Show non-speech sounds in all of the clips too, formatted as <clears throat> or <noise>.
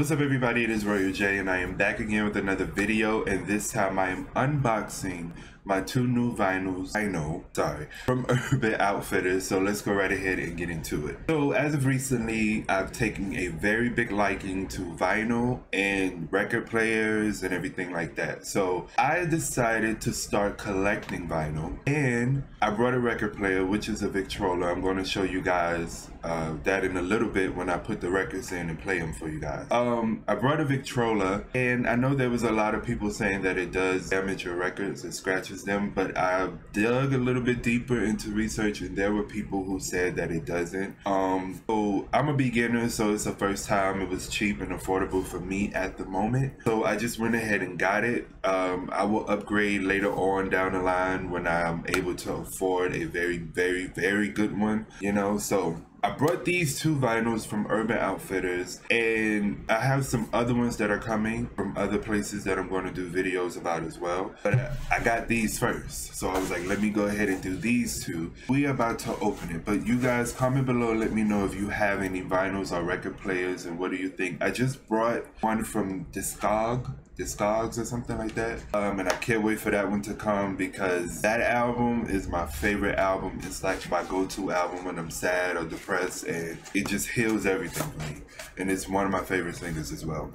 What's up everybody, it is Royal Jayy and I am back again with another video and this time I am unboxing my two new vinyls, I know, sorry, from <laughs> Urban Outfitters. So let's go right ahead and get into it. So as of recently, I've taken a very big liking to vinyl and record players and everything like that. So I decided to start collecting vinyl and I brought a record player, which is a Victrola. I'm going to show you guys uh, that in a little bit when I put the records in and play them for you guys. Um, I brought a Victrola and I know there was a lot of people saying that it does damage your records, scratches them, but I dug a little bit deeper into research and there were people who said that it doesn't. Um, so I'm a beginner, so it's the first time it was cheap and affordable for me at the moment. So I just went ahead and got it. Um, I will upgrade later on down the line when I'm able to afford a very, very, very good one, you know, so I brought these two vinyls from Urban Outfitters and I have some other ones that are coming from other places that I'm going to do videos about as well. But I got these first. So I was like, let me go ahead and do these two. We are about to open it. But you guys comment below, let me know if you have any vinyls or record players and what do you think. I just brought one from Discog Discogs or something like that. Um, and I can't wait for that one to come because that album is my favorite album. It's like my go-to album when I'm sad or depressed and it just heals everything for me. And it's one of my favorite singers as well.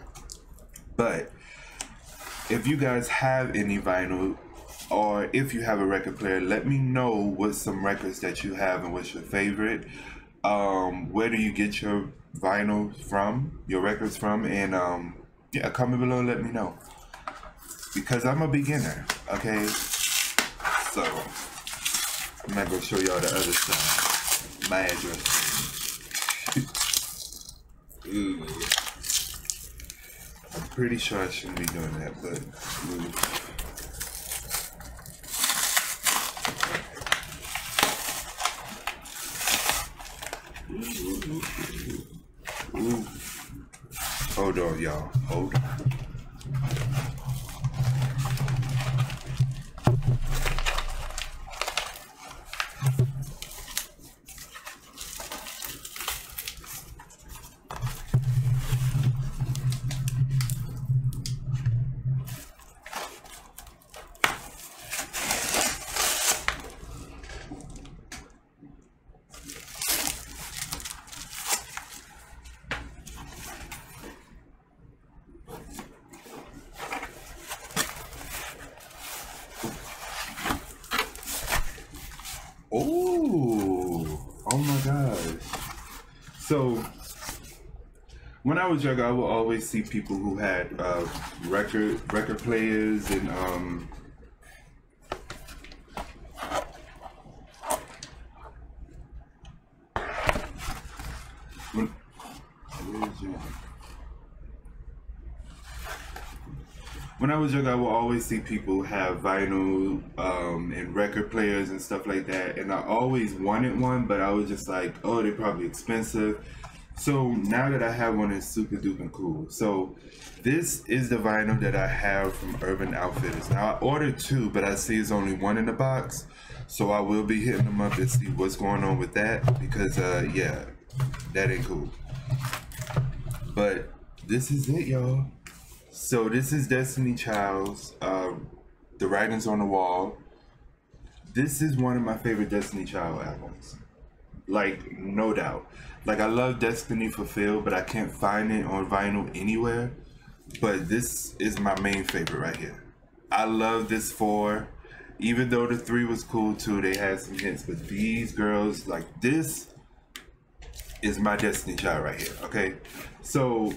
But if you guys have any vinyl or if you have a record player, let me know what some records that you have and what's your favorite. Um, where do you get your vinyl from, your records from, and um, yeah, comment below let me know. Because I'm a beginner, okay? So, I'm not gonna show y'all the other side. My address. <laughs> Ooh. I'm pretty sure I shouldn't be doing that, but ooh. Ooh. Hold on, y'all. Hold on. Oh, oh my gosh. So, when I was younger, I would always see people who had uh, record record players and um, when, when I was young, I would always see people have vinyl um, and record players and stuff like that, and I always wanted one, but I was just like, oh, they're probably expensive. So now that I have one, it's super duper cool. So this is the vinyl that I have from Urban Outfitters. Now I ordered two, but I see it's only one in the box. So I will be hitting them up and see what's going on with that because uh, yeah, that ain't cool. But this is it, y'all. So this is Destiny Child's um, The Writings on the Wall. This is one of my favorite Destiny Child albums. Like, no doubt. Like, I love Destiny Fulfilled, but I can't find it on vinyl anywhere. But this is my main favorite right here. I love this four. Even though the three was cool too, they had some hits. But these girls, like this, is my Destiny Child right here, okay? So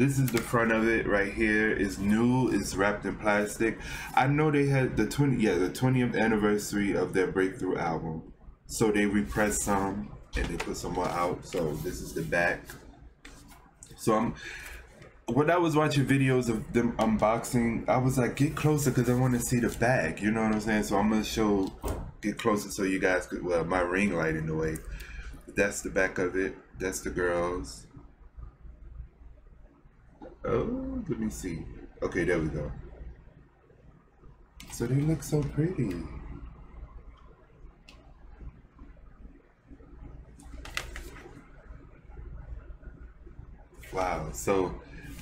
this is the front of it right here. It's new. It's wrapped in plastic. I know they had the 20 yeah, the 20th anniversary of their breakthrough album. So they repressed some and they put some more out. So this is the back. So I'm when I was watching videos of them unboxing, I was like, get closer because I want to see the back. You know what I'm saying? So I'm gonna show, get closer so you guys could. Well, my ring light in the way. That's the back of it. That's the girls. Oh, let me see. Okay, there we go. So they look so pretty. Wow. So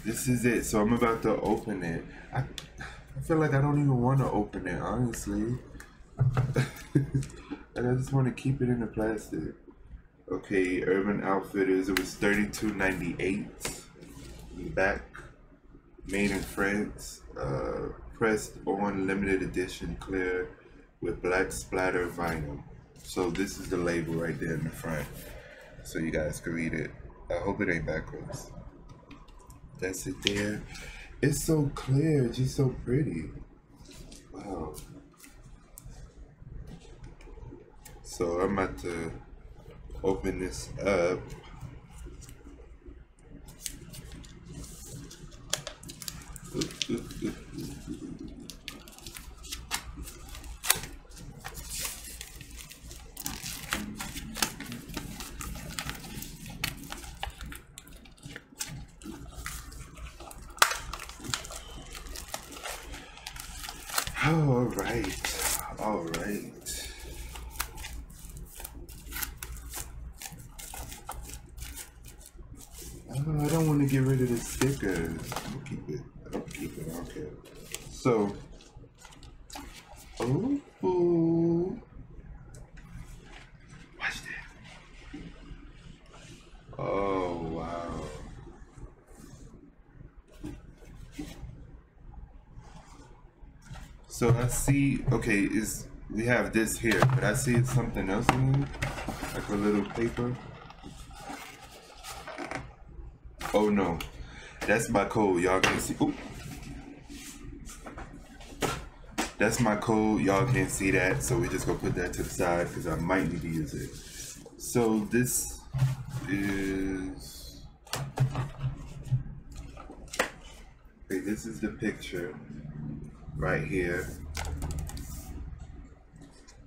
this is it. So I'm about to open it. I, I feel like I don't even want to open it, honestly. <laughs> and I just want to keep it in the plastic. Okay, Urban Outfitters. It was thirty-two ninety-eight. Back, made in France. Uh, pressed on limited edition clear with black splatter vinyl. So this is the label right there in the front, so you guys can read it. I hope it ain't backwards. That's it there. It's so clear, it's just so pretty. Wow. So I'm about to open this up. All right, all right. Oh, I don't want to get rid of the stickers. I'll keep it. Okay. So, oh, ooh. watch that. Oh wow. So I see. Okay, is we have this here, but I see it's something else in here, like a little paper. Oh no, that's my code. Y'all can see. Oop. That's my code. Y'all can't see that, so we just gonna put that to the side because I might need to use it. So this is. Okay, this is the picture right here.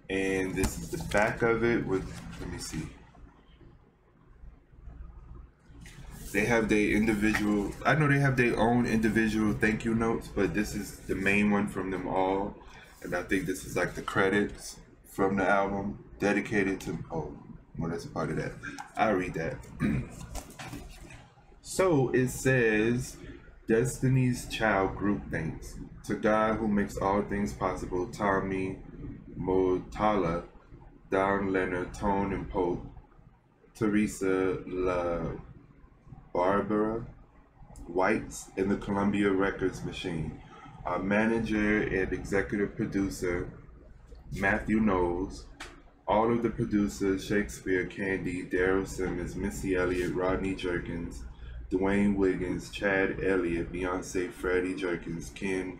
And this is the back of it with, let me see. They have their individual, I know they have their own individual thank you notes, but this is the main one from them all. And I think this is like the credits from the album dedicated to, oh, well, that's a part of that. I'll read that. <clears throat> so it says, Destiny's Child group thanks to God who makes all things possible, Tommy Mottola, Don Leonard, Tone and Poke, Teresa La Barbara, Whites, and the Columbia Records Machine. Our manager and executive producer, Matthew Knowles, all of the producers, Shakespeare, Candy, Daryl Simmons, Missy Elliott, Rodney Jerkins, Dwayne Wiggins, Chad Elliott, Beyonce, Freddie Jerkins, Ken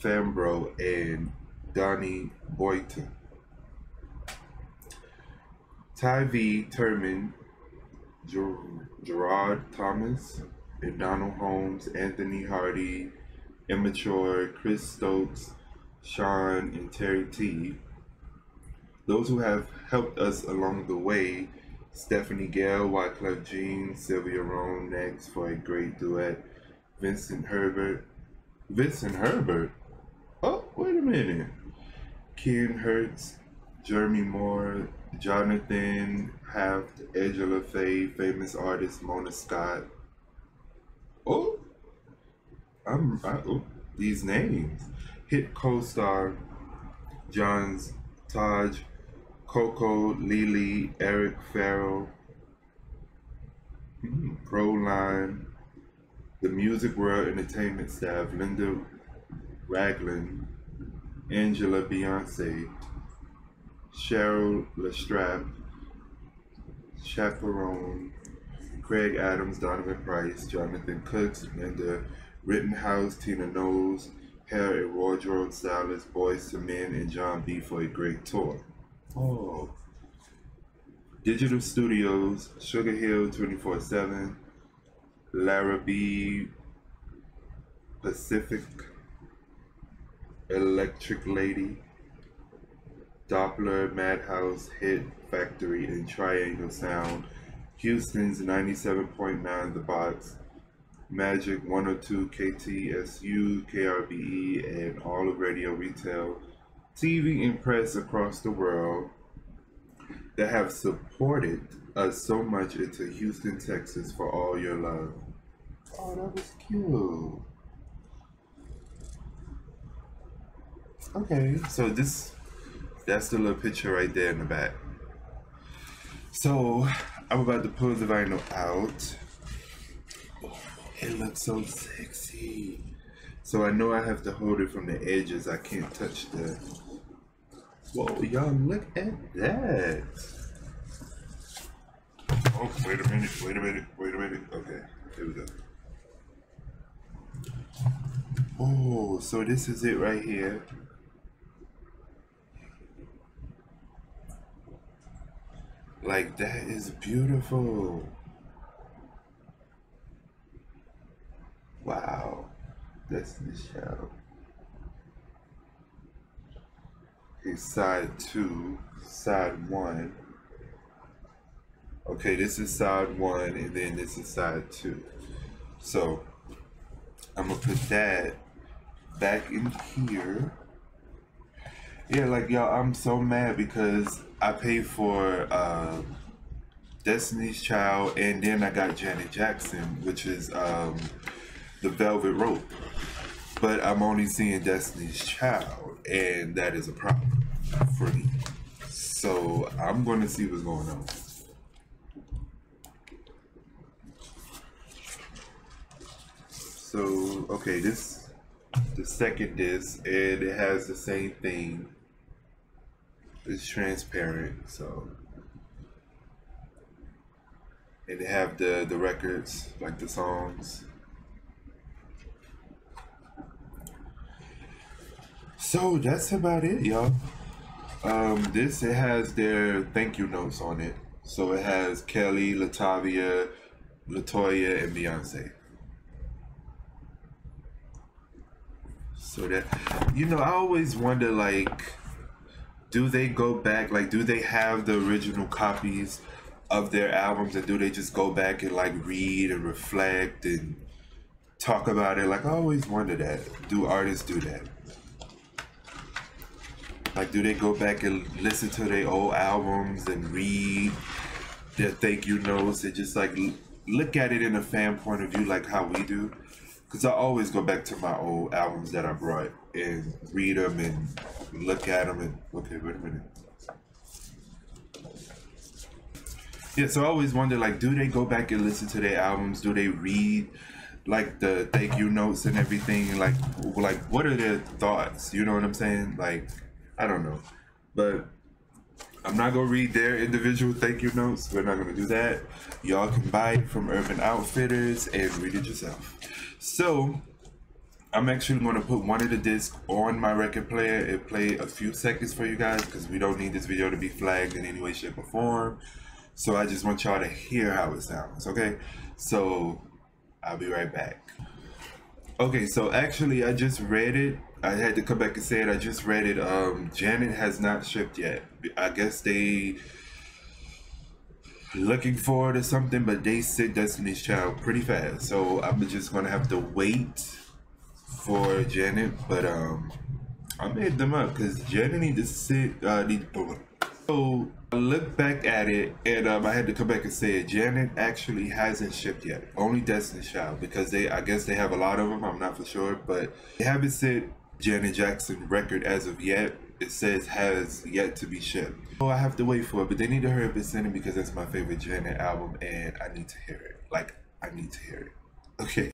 Fambro, and Donnie Boyton. Ty V. Turman, Ger Gerard Thomas, Donald Holmes, Anthony Hardy, Immature, Chris Stokes, Sean, and Terry T. Those who have helped us along the way Stephanie Gale, Wyclef Jean, Sylvia Rhone next for a great duet. Vincent Herbert. Vincent Herbert? Oh, wait a minute. Ken Hertz, Jeremy Moore, Jonathan Haft, Angela Faye, famous artist Mona Scott. Oh, I'm I, oh, these names. Hit co-star John's Taj, Coco, Lily, Eric Farrell, hmm, Proline, the Music World Entertainment staff, Linda Ragland, Angela Beyonce, Cheryl Lestrap, Chaperone, Craig Adams, Donovan Price, Jonathan Cooks, Linda Rittenhouse, Tina Knowles, hair and wardrobe stylist, Boyz II Men, and John B for a great tour. Oh. Digital Studios, Sugar Hill 24 7, Larrabee, Pacific, Electric Lady, Doppler, Madhouse, Hit Factory, and Triangle Sound, Houston's 97.9 The Box, Magic 102 KTSU, KRBE, and all of radio retail, TV and press across the world that have supported us so much into Houston, Texas for all your love. Oh, that was cute. Okay, so this, that's the little picture right there in the back. So, I'm about to pull the vinyl out. It looks so sexy. So I know I have to hold it from the edges. I can't touch the... Whoa, y'all look at that. Oh, wait a minute, wait a minute, wait a minute. Okay, here we go. Oh, so this is it right here. Like, that is beautiful. Wow. That's the shadow. Okay, side two, side one. Okay, this is side one, and then this is side two. So, I'm gonna put that back in here. Yeah, like y'all, I'm so mad because I paid for uh, Destiny's Child, and then I got Janet Jackson, which is um, the Velvet Rope. But I'm only seeing Destiny's Child, and that is a problem for me. So I'm going to see what's going on. So, okay, this the second disc, and it has the same thing it's transparent, so and they have the the records like the songs. So that's about it, y'all. Um, this it has their thank you notes on it. So it has Kelly, Latavia, LeToya, and Beyonce. So that you know, I always wonder like do they go back like do they have the original copies of their albums and do they just go back and like read and reflect and talk about it? Like i always wonder that. Do artists do that? Like do they go back and listen to their old albums and read their thank you notes and just like look at it in a fan point of view like how we do because I always go back to my old albums that I brought and read them and look at them and okay, wait a minute. Yeah, so I always wonder like, do they go back and listen to their albums? Do they read like the thank you notes and everything? Like, like what are their thoughts? You know what I'm saying? Like, I don't know, but I'm not gonna read their individual thank you notes. We're not gonna do that. Y'all can buy it from Urban Outfitters and read it yourself. So I'm actually going to put one of the discs on my record player and play a few seconds for you guys because we don't need this video to be flagged in any way, shape, or form. So I just want y'all to hear how it sounds, okay? So I'll be right back. Okay, so actually I just read it. I had to come back and say it. I just read it. Um, Janet has not shipped yet. I guess they looking forward to something, but they sent Destiny's Child pretty fast. So I'm just gonna have to wait for Janet. But um, I made them up because Janet need to sit. Uh, need to. So I look back at it, and um, I had to come back and say it. Janet actually hasn't shipped yet. Only Destiny's Child because they. I guess they have a lot of them. I'm not for sure, but they haven't said Janet Jackson record as of yet it says has yet to be shipped. Oh, I have to wait for it, but they need to hurry up and send it because that's my favorite Janet album and I need to hear it. Like, I need to hear it. Okay.